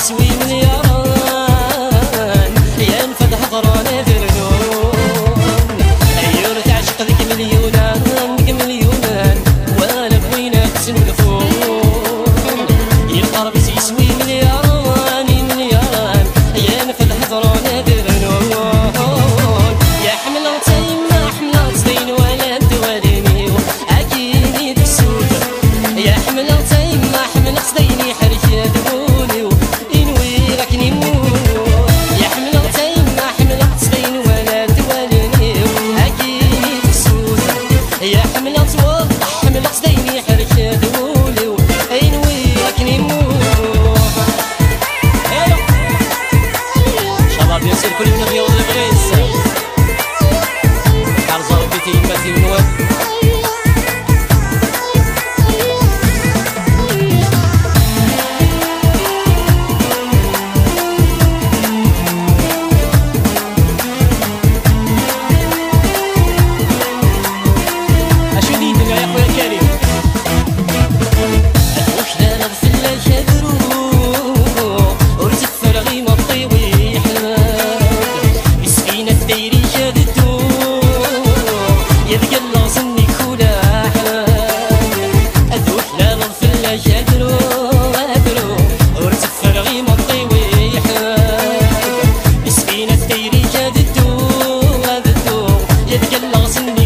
sweet. abbia sempre il mio fiore dancing.